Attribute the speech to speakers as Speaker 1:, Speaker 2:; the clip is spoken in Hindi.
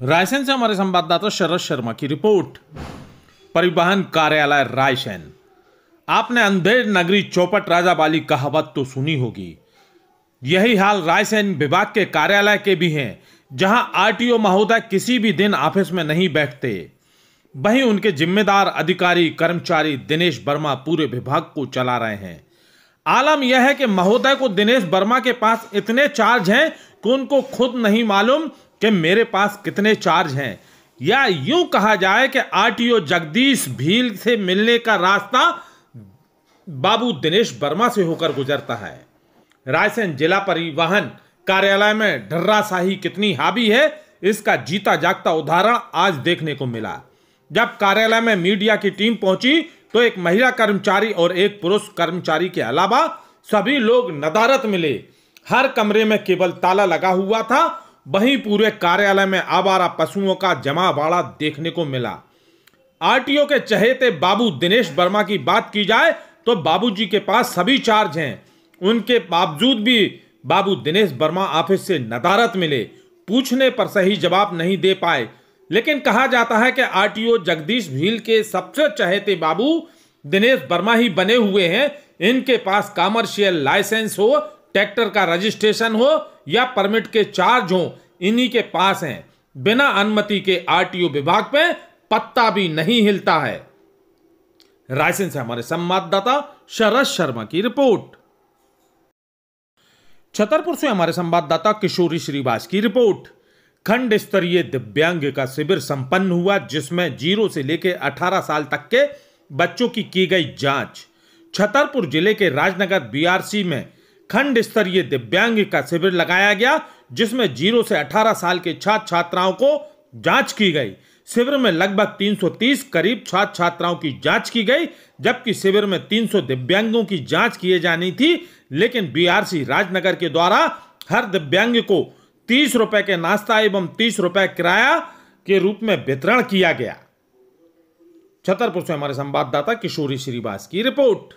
Speaker 1: रायसेन से हमारे संवाददाता शरद शर्मा की रिपोर्ट। परिवहन कार्यालय रायसेन। आपने अंधेर नगरी चौपट राजा बाली कहावत तो सुनी होगी। यही हाल रायसेन विभाग के कार्यालय के भी हैं, जहाँ आरटीओ महोदय किसी भी दिन ऑफ़िस में नहीं बैठते। वहीं उनके जिम्मेदार अधिकारी, कर्मचारी दिनेश वर्मा पूरे विभाग को चला रहे हैं। आलम यह है कि महोदय को दिनेश वर्मा के पास इतने चार्ज हैं कि उनको खुद नहीं मालूम कि मेरे पास कितने चार्ज हैं? या यूँ कहा जाए कि आरटीओ जगदीश भील से मिलने का रास्ता बाबू दिनेश वर्मा से होकर गुजरता है। रायसेन जिला परिवहन कार्यालय में ढर्राशाही कितनी हावी है, इसका जीता जागता उदाहरण आज देखने को मिला। जब कार्यालय में मीडिया की टीम पहुँची तो एक महिला कर्मचारी और एक पुरुष कर्मचारी के अलावा सभी लोग नदारत मिले। हर कमरे में केवल ताला लगा हुआ था वहीं पूरे कार्यालय में आवारा पशुओं का जमावाड़ा देखने को मिला। आरटीओ के चहेते बाबू दिनेश वर्मा की बात की जाए तो बाबूजी के पास सभी चार्ज हैं। उनके बावजूद भी बाबू दिनेश वर्मा ऑफ़िस से नदारत मिले। पूछने पर सही जवाब नहीं दे पाए। लेकिन कहा जाता है कि आरटीओ जगदीश भील के सबसे चहेते बाबू दिनेश वर्मा ही बने हुए हैं। इनके पास कॉमर्शियल लाइसेंस हो ट्रैक्टर का रजिस्ट्रेशन हो या परमिट के चार्ज हो, इन्हीं के पास हैं। बिना अनुमति के आरटीओ विभाग में पत्ता भी नहीं हिलता है। रायसेन से हमारे संवाददाता शरद शर्मा की रिपोर्ट। छतरपुर से हमारे संवाददाता किशोरी श्रीवास की रिपोर्ट। खंड स्तरीय दिव्यांग का शिविर संपन्न हुआ, जिसमें ज़ीरो से लेकर 18 साल तक के बच्चों की की गई जाँच। छतरपुर ज़िले के राजनगर बीआरसी में खंड स्तरीय दिव्यांग का शिविर लगाया गया, जिसमें ज़ीरो से 18 साल के छात्र छात्राओं को जाँच की गई। शिविर में लगभग 330 करीब छात्र छात्राओं की जाँच की गई, जबकि शिविर में 300 दिव्यांगों की जाँच किए जानी थी, लेकिन बीआरसी राजनगर के द्वारा हर दिव्यांग को तीस रुपए के नाश्ता एवं तीस रुपए किराया के रूप में वितरण किया गया। छतरपुर से हमारे संवाददाता किशोरी श्रीवास की रिपोर्ट।